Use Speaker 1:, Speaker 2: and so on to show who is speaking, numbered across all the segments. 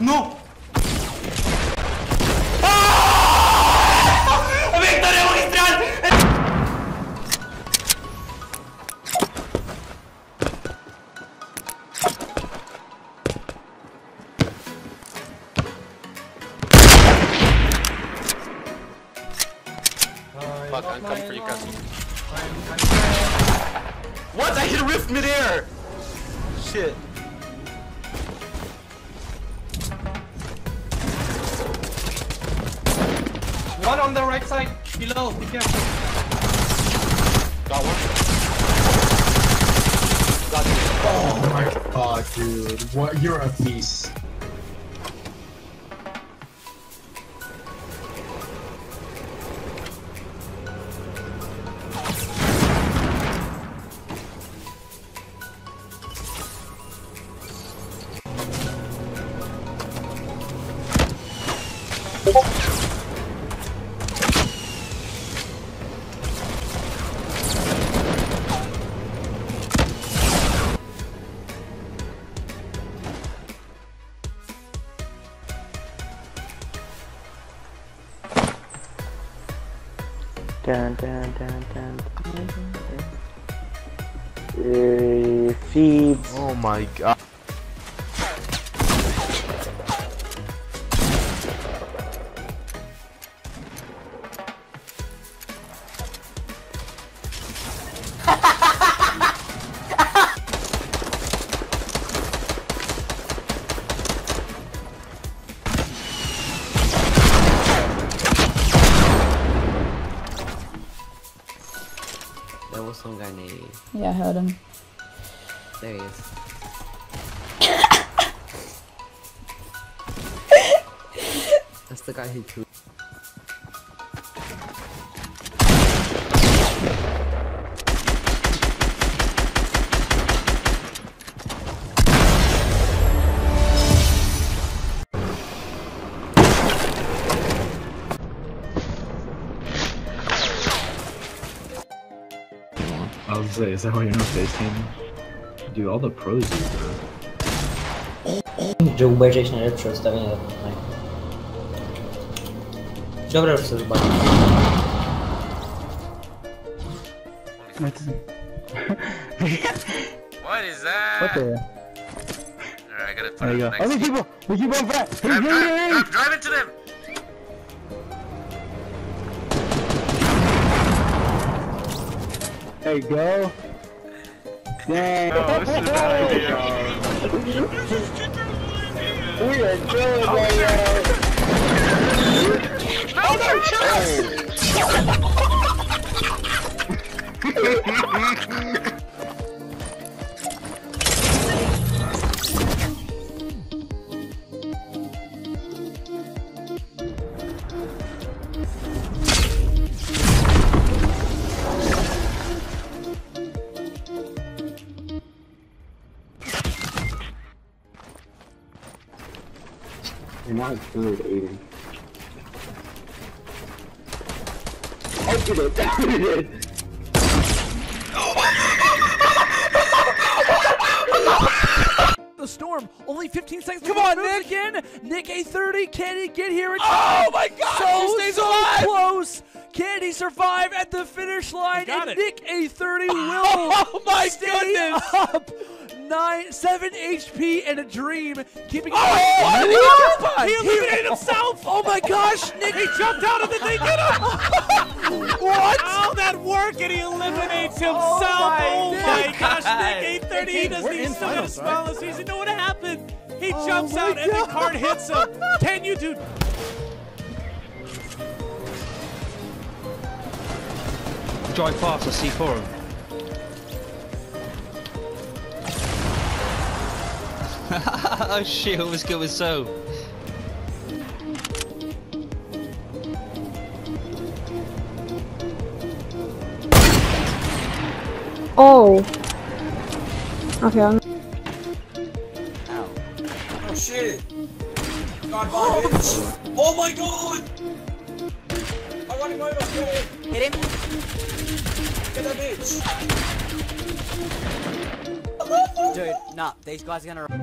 Speaker 1: No!
Speaker 2: Fuck, I'm coming for you, Cassie. What? I hit a rift midair! Shit.
Speaker 1: One on the right side, below, be careful.
Speaker 2: Got one. Got two.
Speaker 3: Oh my god, dude. What? You're a beast.
Speaker 4: Dun, dun, dun, dun, dun, dun. Uh, feeds.
Speaker 2: Oh my god.
Speaker 5: Yeah, I heard him.
Speaker 6: There he is. That's the guy who threw.
Speaker 3: I was say, is that why you're not face cam? Dude, all the pros do use that.
Speaker 7: Że ubejrzeć najlepsze ustawienie do Fortnite. Dobra, już sobie zobaczę.
Speaker 8: What is that?
Speaker 4: What the?
Speaker 8: Alright, I gotta put
Speaker 4: There
Speaker 8: it
Speaker 4: you go.
Speaker 8: next
Speaker 4: Oh,
Speaker 8: to
Speaker 4: there's
Speaker 8: you.
Speaker 4: people! There's people in front!
Speaker 8: Drive,
Speaker 4: Hey, hey,
Speaker 8: drive, drive, drive into them!
Speaker 4: There you go. Dang.
Speaker 8: Oh, this is bad idea.
Speaker 4: we are chilling right now. You're not good, Aiden. Open it! Open it!
Speaker 9: the storm. Only 15 seconds. Come on, Nick. Again, NickEh30. Can he get here? in
Speaker 8: Oh my god!
Speaker 9: So
Speaker 8: he stays
Speaker 9: so
Speaker 8: alive!
Speaker 9: close. Can he survive at the finish line?
Speaker 8: got
Speaker 9: and
Speaker 8: it.
Speaker 9: NickEh30 will
Speaker 8: Oh my
Speaker 9: stay
Speaker 8: goodness!
Speaker 9: up. Nine, seven HP and a dream, keeping.
Speaker 8: Oh, what did he
Speaker 9: What?
Speaker 8: do? He eliminated himself!
Speaker 9: Oh my gosh, Nick!
Speaker 8: He jumped out of the thing, get him!
Speaker 9: What?
Speaker 8: All that work and he eliminates oh himself!
Speaker 9: Oh
Speaker 8: Oh
Speaker 9: my
Speaker 8: my, gosh,
Speaker 9: God.
Speaker 8: NickEh30 he doesn't
Speaker 9: we're
Speaker 8: even
Speaker 9: in
Speaker 8: still got a
Speaker 9: finals,
Speaker 8: smile on his face. You know what happened? He
Speaker 9: Oh
Speaker 8: jumps
Speaker 9: my
Speaker 8: out and the
Speaker 9: God.
Speaker 8: card hits him. Can you do
Speaker 10: Drive past, I see four of oh shit, what was good with so?
Speaker 5: Oh. Okay, I'm
Speaker 1: Oh shit! God, oh. oh my god! I want him over, get him!
Speaker 11: Hit him.
Speaker 1: Get that bitch!
Speaker 11: Dude, nah, these guys are gonna.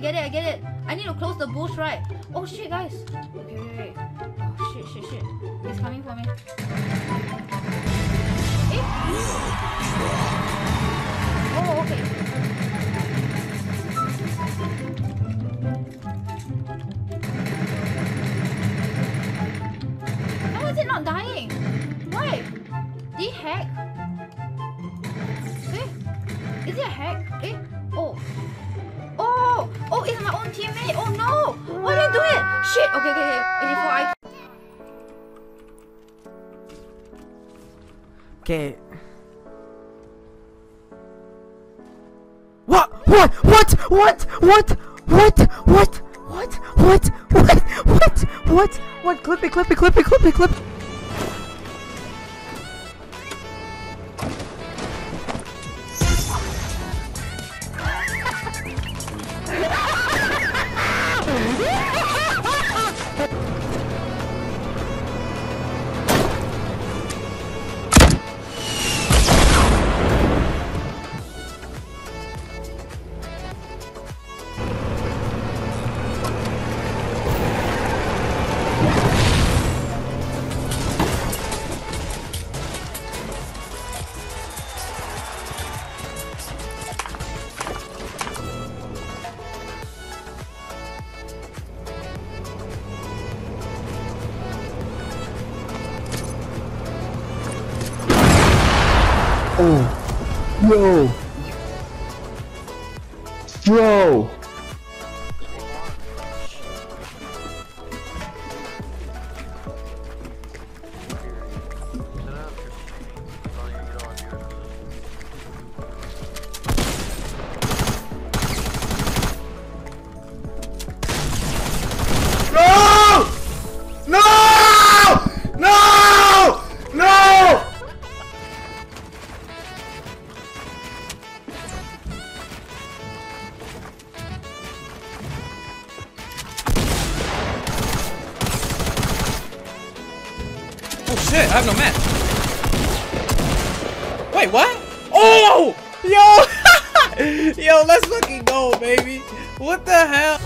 Speaker 11: I get it, I get it. I need to close the bush, right? Oh shit, guys. Okay, wait, wait. Oh shit, shit, shit. He's coming for me. My own teammate! Oh no! Why did I do it? Shit! Okay, okay, okay. Before I...
Speaker 12: Okay. What? What? What? What? What? What? What? What? What? What? What? What? What? Clip it, clip it, clip it, clip it, clip it.
Speaker 3: Yo.
Speaker 1: Shit, I have no match. Wait, what? Oh! Yo! Yo, let's fucking go, baby. What the hell?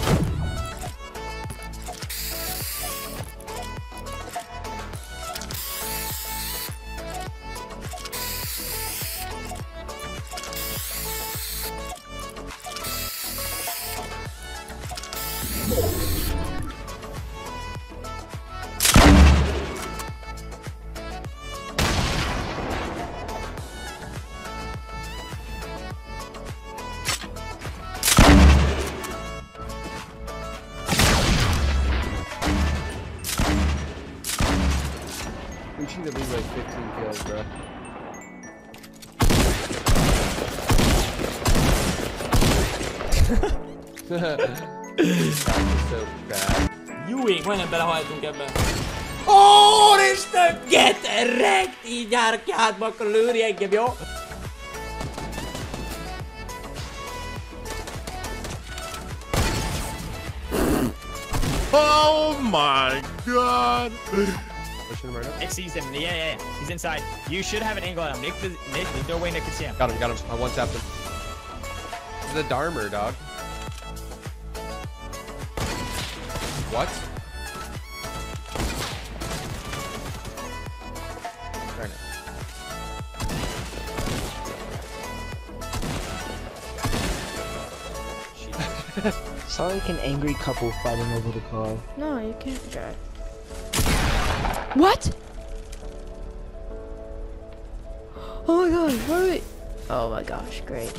Speaker 2: So bad.
Speaker 1: Jui, majdnem belehaltunk ebbe. Úristen, get Így jár hátba, akkor lőri engem, jó?
Speaker 2: Oh my god!
Speaker 13: Nick sees him. Yeah, yeah, yeah. He's inside. You should have an angle on him. Nick, Nick, no way Nick can see him.
Speaker 2: Got him, got him. I one tapped him. The Dharmer, dog. What? Darn it.
Speaker 3: Sound like an angry couple fighting over the car.
Speaker 5: No, you can't drive. What? Oh my god, wait, wait. Oh my gosh, great.